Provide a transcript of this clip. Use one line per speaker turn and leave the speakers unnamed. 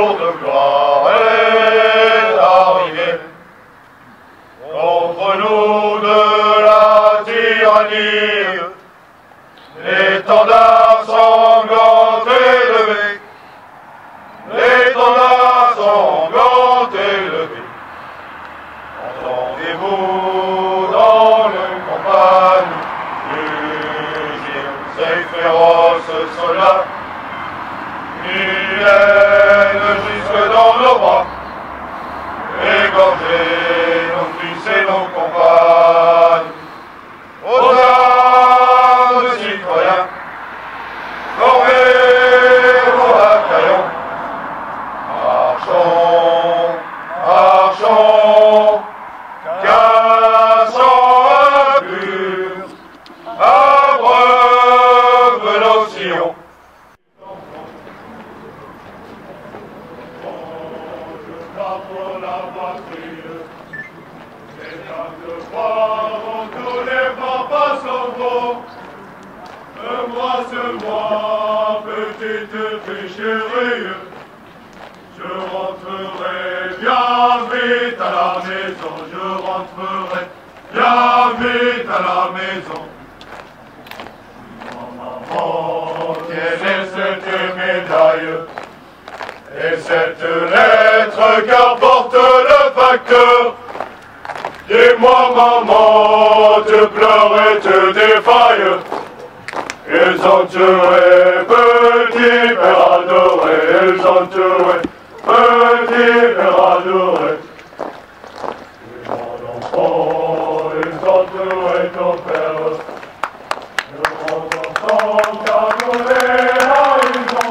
jour de gloire est arrivé. Contre nous de la tyrannie, l'étendard sanglant élevé, l'étendard sanglant élevé. Entendez-vous dans le campagne rugir ces féroces soldats? Jusque dans Pour la patrie, c'est un devoir, on tous les papas sont beaux. Embrasse-moi, petite fille chérie, je rentrerai bien vite à la maison, je rentrerai bien vite à la maison. Cette lettre qu'apporte le facteur Dis-moi maman, te pleure et te défaille Ils ont tué petit père adoré Ils ont tué petit père adoré mon enfant, ils ont tué ton père Le grand enfant t'a volé la raison